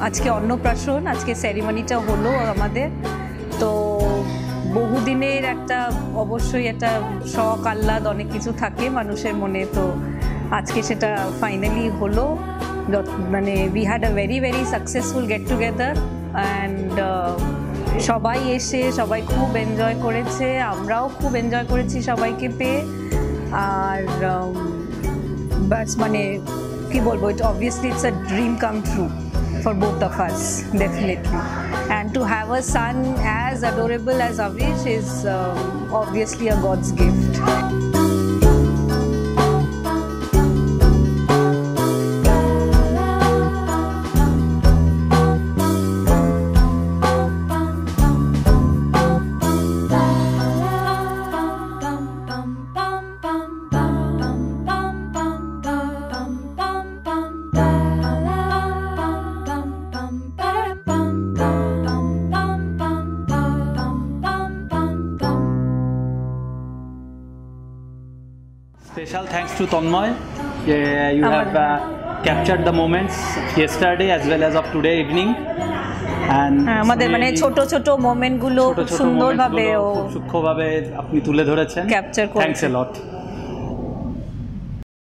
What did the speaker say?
আজকে অন্নপ্রাশন আজকে সেরিমনিটা হলো আমাদের। তো বহুদিনের একটা অবশ্যই একটা শখ আহ্লাদ অনেক কিছু থাকে মানুষের মনে। তো আজকে সেটা ফাইনালি হলো। মানে we had a very very successful get together and সবাই এসে সবাই খুব এনজয় করেছে। আমরাও খুব এনজয় করেছি সবাইকে পেয়ে। আর উম, বাস মানে কি বলব it obviously it's a dream come true for both of us, definitely. And to have a son as adorable as Avish is uh, obviously a God's gift. Special thanks to Tonmoy. Yeah, you have uh, captured the moments yesterday as well as of today evening. And হ্যাঁ, আমাদের মানে ছোট ছোট মোমেন্টগুলো খুব সুন্দরভাবে ও সূক্ষ্মভাবে আপনি তুলে ধরেছেন Capture করেছেন। Thanks a lot